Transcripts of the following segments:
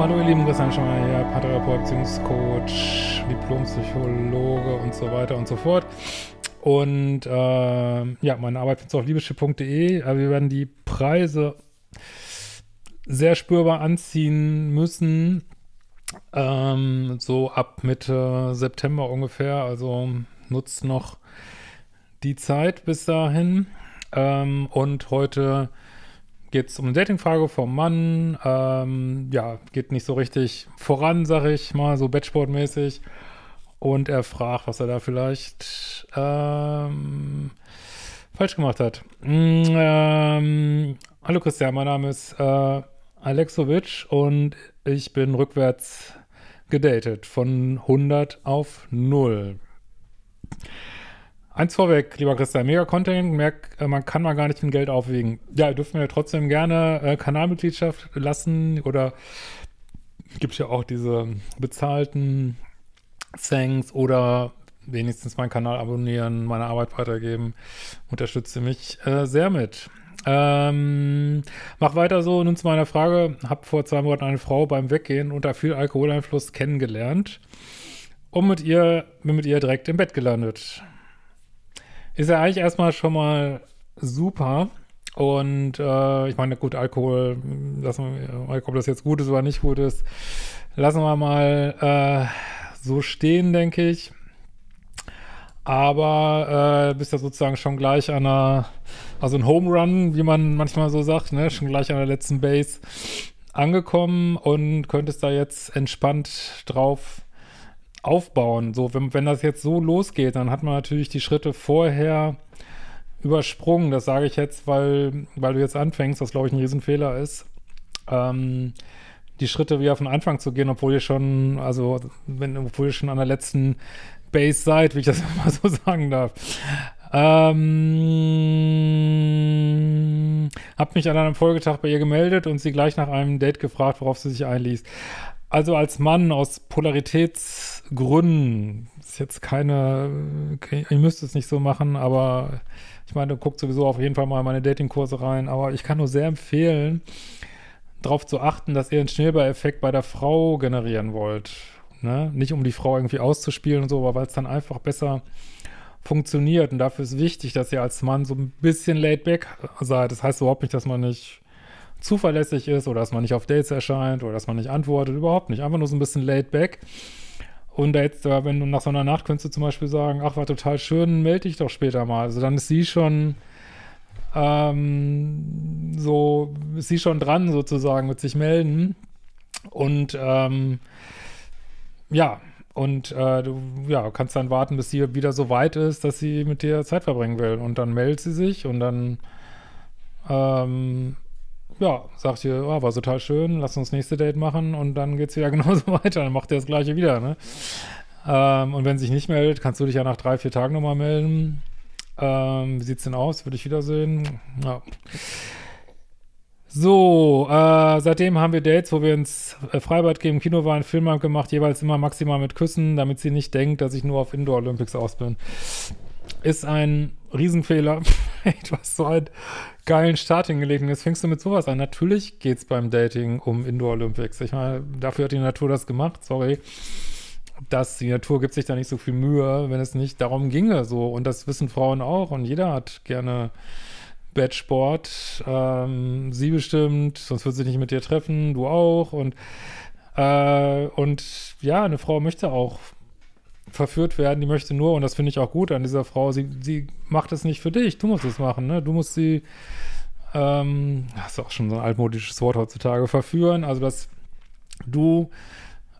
hallo ihr Lieben, Christian Schmeier hier, Paartherapeut, Diplompsychologe und so weiter und so fort. Und äh, ja, meine Arbeit findest du auf liebeschiff.de. Aber wir werden die Preise sehr spürbar anziehen müssen. Ähm, so ab Mitte September ungefähr. Also nutzt noch die Zeit bis dahin. Ähm, und heute geht es um eine Datingfrage vom Mann. Ähm, ja, geht nicht so richtig voran, sag ich mal, so Batchboard-mäßig. Und er fragt, was er da vielleicht ähm, falsch gemacht hat. Mm, ähm, hallo Christian, mein Name ist äh, Alexovic und ich bin rückwärts gedatet von 100 auf 0. Eins vorweg, lieber Christian, mega Content, merk, äh, man kann mal gar nicht mit Geld aufwiegen. Ja, dürfen wir trotzdem gerne äh, Kanalmitgliedschaft lassen oder gibt es ja auch diese bezahlten Thanks oder wenigstens meinen Kanal abonnieren, meine Arbeit weitergeben. Unterstütze mich äh, sehr mit. Ähm, mach weiter so. Nun zu meiner Frage. Hab vor zwei Monaten eine Frau beim Weggehen unter viel Alkoholeinfluss kennengelernt und mit ihr, bin mit ihr direkt im Bett gelandet. Ist ja eigentlich erstmal schon mal super. Und äh, ich meine, gut, Alkohol, lassen wir, ob das jetzt gut ist oder nicht gut ist, lassen wir mal äh, so stehen, denke ich. Aber äh, bist ja sozusagen schon gleich an einer, also ein Home Run, wie man manchmal so sagt, ne, schon gleich an der letzten Base angekommen und könntest da jetzt entspannt drauf aufbauen. So, wenn, wenn das jetzt so losgeht, dann hat man natürlich die Schritte vorher übersprungen. Das sage ich jetzt, weil, weil du jetzt anfängst, was glaube ich ein Riesenfehler ist. Ähm, die Schritte wieder von Anfang zu gehen, obwohl ihr schon, also wenn, obwohl ihr schon an der letzten Base seid, wie ich das mal so sagen darf. Ähm, hab mich an einem Folgetag bei ihr gemeldet und sie gleich nach einem Date gefragt, worauf sie sich einließ. Also als Mann aus Polaritätsgründen ist jetzt keine, ich müsste es nicht so machen, aber ich meine, guckt sowieso auf jeden Fall mal meine Datingkurse rein, aber ich kann nur sehr empfehlen, darauf zu achten, dass ihr einen Schneeball-Effekt bei der Frau generieren wollt. Ne? Nicht um die Frau irgendwie auszuspielen und so, aber weil es dann einfach besser funktioniert. Und dafür ist wichtig, dass ihr als Mann so ein bisschen laid back seid. Das heißt überhaupt nicht, dass man nicht zuverlässig ist oder dass man nicht auf Dates erscheint oder dass man nicht antwortet. Überhaupt nicht. Einfach nur so ein bisschen laid back. Und da jetzt, wenn du nach so einer Nacht könntest du zum Beispiel sagen, ach, war total schön, melde dich doch später mal. Also dann ist sie schon ähm, so, ist sie schon dran sozusagen mit sich melden. Und ähm, ja, und äh, du ja, kannst dann warten, bis sie wieder so weit ist, dass sie mit dir Zeit verbringen will. Und dann meldet sie sich und dann ähm, ja, sagt ihr, oh, war total schön, lass uns das nächste Date machen und dann geht's wieder genauso weiter. Dann macht ihr das gleiche wieder, ne? Ähm, und wenn sie sich nicht meldet, kannst du dich ja nach drei, vier Tagen nochmal melden. Ähm, wie sieht's denn aus? Würde ich wiedersehen. Ja. So, äh, seitdem haben wir Dates, wo wir ins äh, Freibad gehen, Kino waren, Film haben gemacht, jeweils immer maximal mit Küssen, damit sie nicht denkt, dass ich nur auf Indoor Olympics aus bin. Ist ein Riesenfehler. du hast so einen geilen Start hingelegt und jetzt fängst du mit sowas an. Natürlich geht's beim Dating um Indoor Olympics. Ich meine, dafür hat die Natur das gemacht, sorry. Das, die Natur gibt sich da nicht so viel Mühe, wenn es nicht darum ginge, so. Und das wissen Frauen auch und jeder hat gerne Bettsport. Ähm, sie bestimmt, sonst würde sie nicht mit dir treffen, du auch. Und, äh, und ja, eine Frau möchte auch verführt werden, die möchte nur, und das finde ich auch gut an dieser Frau, sie, sie macht es nicht für dich, du musst es machen, ne? Du musst sie, ähm, das ist auch schon so ein altmodisches Wort heutzutage, verführen, also dass du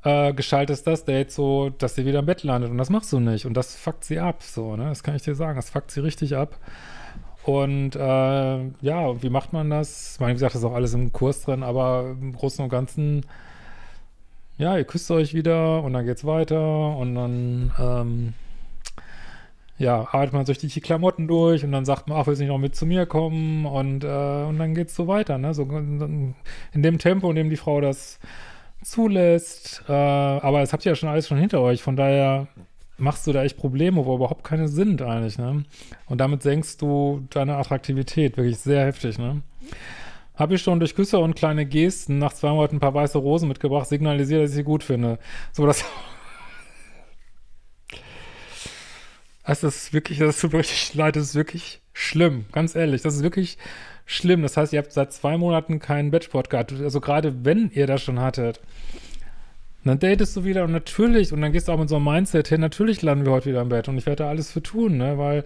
äh, gestaltest das Date so, dass sie wieder im Bett landet und das machst du nicht und das fuckt sie ab, so, ne? Das kann ich dir sagen, das fuckt sie richtig ab. Und äh, ja, wie macht man das? Ich meine, wie gesagt, das ist auch alles im Kurs drin, aber im Großen und Ganzen, ja, ihr küsst euch wieder und dann geht's weiter und dann, ähm, ja, arbeitet man sich die Klamotten durch und dann sagt man, ach, willst du nicht noch mit zu mir kommen? Und, äh, und dann geht's so weiter, ne? So in dem Tempo, in dem die Frau das zulässt. Äh, aber das habt ihr ja schon alles schon hinter euch, von daher machst du da echt Probleme, wo überhaupt keine sind eigentlich, ne? Und damit senkst du deine Attraktivität wirklich sehr heftig, ne? Habe ich schon durch Küsse und kleine Gesten nach zwei Monaten ein paar weiße Rosen mitgebracht, signalisiert, dass ich sie gut finde. So, das. Es ist wirklich, das tut mir leid, das ist wirklich schlimm, ganz ehrlich. Das ist wirklich schlimm. Das heißt, ihr habt seit zwei Monaten keinen Batchpot gehabt. Also gerade wenn ihr das schon hattet, dann datest du wieder und natürlich, und dann gehst du auch mit so einem Mindset hin, natürlich landen wir heute wieder im Bett und ich werde da alles für tun, ne, weil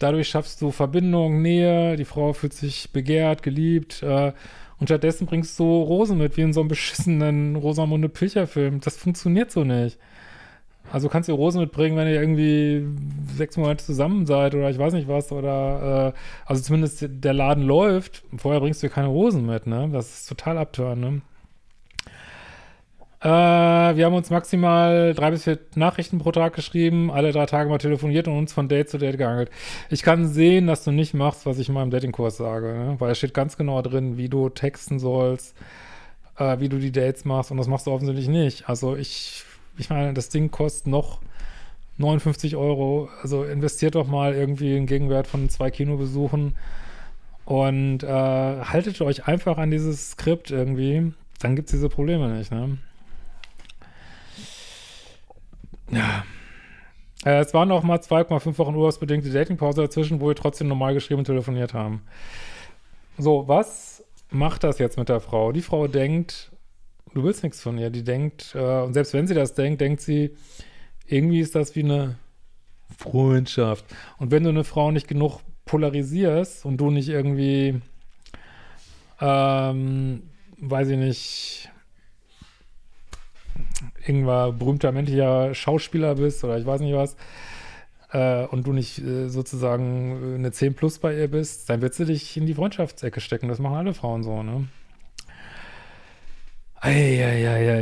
dadurch schaffst du Verbindung, Nähe, die Frau fühlt sich begehrt, geliebt, äh, und stattdessen bringst du Rosen mit, wie in so einem beschissenen Rosamunde Pilcher-Film. Das funktioniert so nicht. Also kannst du Rosen mitbringen, wenn ihr irgendwie sechs Monate zusammen seid oder ich weiß nicht was oder äh, also zumindest der Laden läuft. Vorher bringst du keine Rosen mit, ne? Das ist total abtören, ne? Äh, wir haben uns maximal drei bis vier Nachrichten pro Tag geschrieben, alle drei Tage mal telefoniert und uns von Date zu Date geangelt. Ich kann sehen, dass du nicht machst, was ich in meinem Datingkurs sage, ne? weil es steht ganz genau drin, wie du texten sollst, äh, wie du die Dates machst und das machst du offensichtlich nicht. Also ich ich meine, das Ding kostet noch 59 Euro. Also investiert doch mal irgendwie einen Gegenwert von zwei Kinobesuchen und äh, haltet euch einfach an dieses Skript irgendwie. Dann gibt es diese Probleme nicht, ne? Ja. Äh, es waren noch mal 2,5 Wochen urlaubsbedingte Datingpause dazwischen, wo wir trotzdem normal geschrieben und telefoniert haben. So, was macht das jetzt mit der Frau? Die Frau denkt, du willst nichts von ihr. Die denkt, äh, und selbst wenn sie das denkt, denkt sie, irgendwie ist das wie eine Freundschaft. Und wenn du eine Frau nicht genug polarisierst und du nicht irgendwie, ähm, weiß ich nicht, irgendwann berühmter männlicher Schauspieler bist oder ich weiß nicht was, äh, und du nicht äh, sozusagen eine 10 plus bei ihr bist, dann wird sie dich in die Freundschaftsecke stecken. Das machen alle Frauen so, ne? Eieieiei.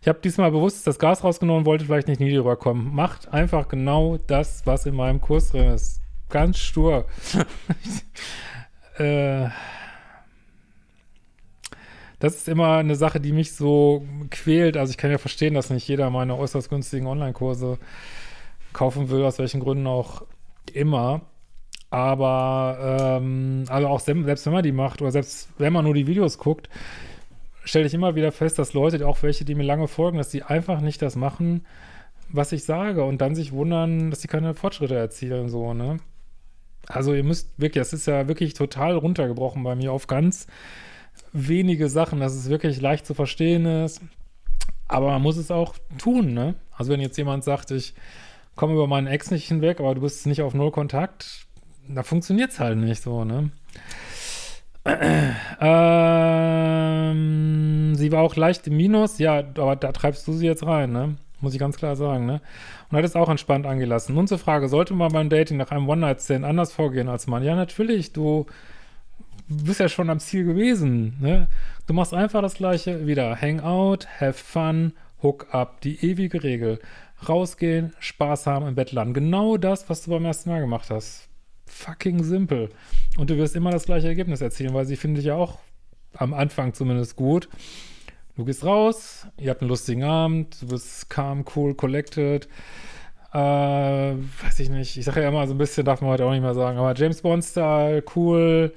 Ich habe diesmal bewusst das Gas rausgenommen, wollte vielleicht nicht niedriger kommen. Macht einfach genau das, was in meinem Kurs drin ist. Ganz stur. äh, das ist immer eine Sache, die mich so quält. Also ich kann ja verstehen, dass nicht jeder meine äußerst günstigen Online-Kurse kaufen will, aus welchen Gründen auch immer. Aber ähm, also auch selbst wenn man die macht oder selbst wenn man nur die Videos guckt, stelle ich immer wieder fest, dass Leute, auch welche, die mir lange folgen, dass die einfach nicht das machen, was ich sage und dann sich wundern, dass sie keine Fortschritte erzielen, so, ne? Also ihr müsst wirklich, das ist ja wirklich total runtergebrochen bei mir auf ganz wenige Sachen, dass es wirklich leicht zu verstehen ist. Aber man muss es auch tun, ne? Also wenn jetzt jemand sagt, ich komme über meinen Ex nicht hinweg, aber du bist nicht auf Null Kontakt, da funktioniert es halt nicht so, ne? Ähm, sie war auch leicht im Minus, ja, aber da treibst du sie jetzt rein, ne? Muss ich ganz klar sagen, ne? Und hat es auch entspannt angelassen. Nun zur Frage, sollte man beim Dating nach einem One-Night-Stand anders vorgehen als Mann? Ja, natürlich, du bist ja schon am Ziel gewesen, ne? Du machst einfach das gleiche wieder. Hangout, have fun, hook up, die ewige Regel. Rausgehen, Spaß haben, im Bett landen. Genau das, was du beim ersten Mal gemacht hast fucking simpel. Und du wirst immer das gleiche Ergebnis erzielen, weil sie finde ich ja auch am Anfang zumindest gut. Du gehst raus, ihr habt einen lustigen Abend, du bist calm, cool, collected. Äh, weiß ich nicht, ich sage ja immer so ein bisschen, darf man heute auch nicht mehr sagen, aber James Bond-Style, cool.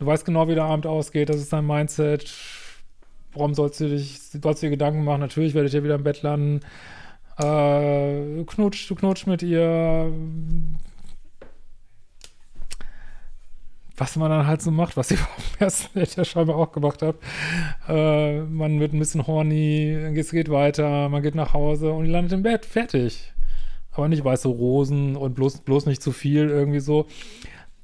Du weißt genau, wie der Abend ausgeht, das ist dein Mindset. Warum sollst du dich, sollst du dir Gedanken machen? Natürlich werdet ihr wieder im Bett landen. Äh, knutsch, du knutsch mit ihr, was man dann halt so macht, was ich beim ersten Date ja scheinbar auch gemacht habe. Äh, man wird ein bisschen horny, es geht weiter, man geht nach Hause und landet im Bett, fertig. Aber nicht weiße Rosen und bloß, bloß nicht zu viel, irgendwie so.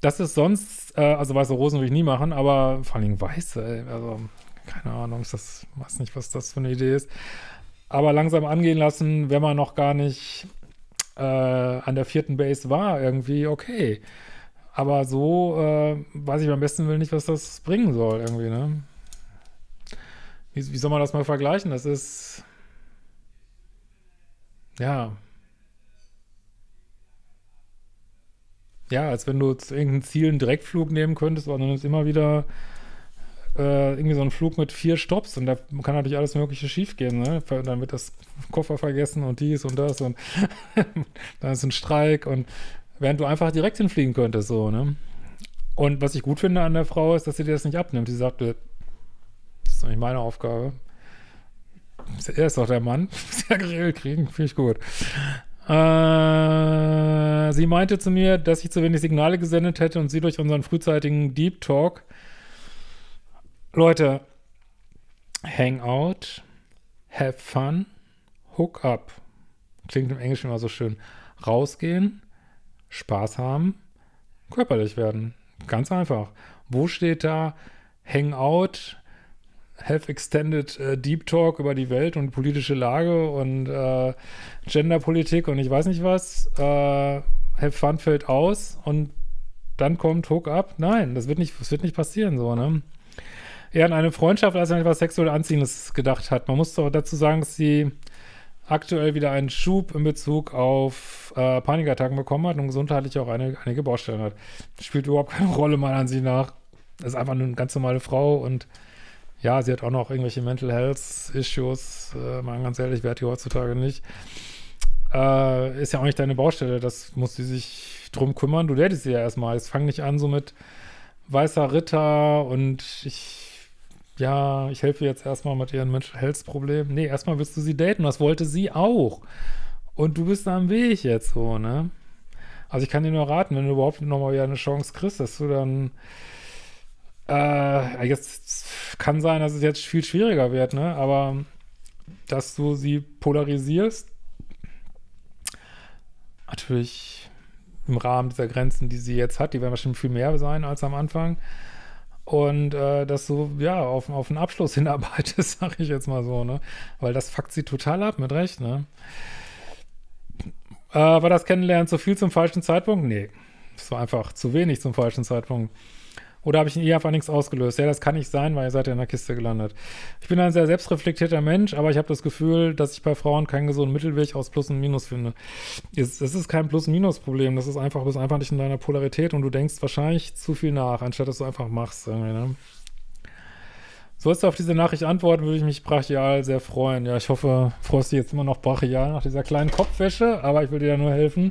Das ist sonst, äh, also weiße Rosen würde ich nie machen, aber vor allem weiße, ey, also keine Ahnung, ist das, weiß nicht, was das für eine Idee ist. Aber langsam angehen lassen, wenn man noch gar nicht äh, an der vierten Base war, irgendwie, okay. Aber so äh, weiß ich beim besten Willen nicht, was das bringen soll, irgendwie, ne? Wie, wie soll man das mal vergleichen? Das ist. Ja. Ja, als wenn du zu irgendeinem Ziel einen Direktflug nehmen könntest, aber dann ist immer wieder äh, irgendwie so ein Flug mit vier Stops und da kann natürlich alles Mögliche schiefgehen, ne? Dann wird das Koffer vergessen und dies und das und dann ist ein Streik und Während du einfach direkt hinfliegen könntest, so, ne? Und was ich gut finde an der Frau ist, dass sie dir das nicht abnimmt. Sie sagt, das ist doch nicht meine Aufgabe. Er ist doch der Mann. Sehr geregelt kriegen, finde ich gut. Äh, sie meinte zu mir, dass ich zu wenig Signale gesendet hätte und sie durch unseren frühzeitigen Deep Talk. Leute, hang out, have fun, hook up. Klingt im Englischen immer so schön. Rausgehen, Spaß haben, körperlich werden. Ganz einfach. Wo steht da Hangout, have extended uh, Deep Talk über die Welt und politische Lage und uh, Genderpolitik und ich weiß nicht was. Uh, have Fun fällt aus und dann kommt Hook Up. Nein, das wird nicht, das wird nicht passieren so, ne? Eher an eine Freundschaft als an etwas sexuell Anziehendes gedacht hat. Man muss doch dazu sagen, dass sie aktuell wieder einen Schub in Bezug auf äh, Panikattacken bekommen hat und gesundheitlich auch eine, einige Baustellen hat. Spielt überhaupt keine Rolle mal an sie nach. Ist einfach eine ganz normale Frau und ja, sie hat auch noch irgendwelche Mental Health Issues. Äh, mal ganz ehrlich, wer hat die heutzutage nicht? Äh, ist ja auch nicht deine Baustelle, das muss sie sich drum kümmern. Du datest sie ja erstmal. Jetzt fang nicht an so mit weißer Ritter und ich ja, ich helfe jetzt erstmal mit ihren Mental Health Problemen. Nee, erstmal willst du sie daten, das wollte sie auch. Und du bist am Weg jetzt so, ne? Also ich kann dir nur raten, wenn du überhaupt nochmal wieder eine Chance kriegst, dass du dann äh, jetzt kann sein, dass es jetzt viel schwieriger wird, ne? Aber dass du sie polarisierst, natürlich im Rahmen dieser Grenzen, die sie jetzt hat, die werden wahrscheinlich viel mehr sein als am Anfang und äh, dass du ja auf, auf einen Abschluss hinarbeitest, sag ich jetzt mal so, ne? Weil das fuckt sie total ab, mit Recht, ne? Äh, war das Kennenlernen zu viel zum falschen Zeitpunkt? Nee. Es war einfach zu wenig zum falschen Zeitpunkt. Oder habe ich in ihr einfach nichts ausgelöst? Ja, das kann nicht sein, weil ihr seid ja in der Kiste gelandet. Ich bin ein sehr selbstreflektierter Mensch, aber ich habe das Gefühl, dass ich bei Frauen keinen gesunden Mittelweg aus Plus und Minus finde. Es ist kein Plus-Minus-Problem, das ist einfach, du bist einfach nicht in deiner Polarität und du denkst wahrscheinlich zu viel nach, anstatt dass du einfach machst. Ne? Sollst du auf diese Nachricht antworten, würde ich mich brachial sehr freuen. Ja, ich hoffe, freust du jetzt immer noch brachial nach dieser kleinen Kopfwäsche, aber ich will dir ja nur helfen,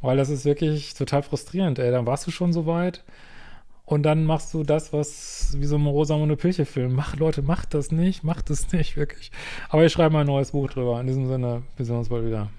weil das ist wirklich total frustrierend, ey. Dann warst du schon so weit und dann machst du das, was wie so ein Rosamunde Pilche-Film. Mach, Leute, macht das nicht, macht das nicht, wirklich. Aber ich schreibe mal ein neues Buch drüber. In diesem Sinne, wir sehen uns bald wieder.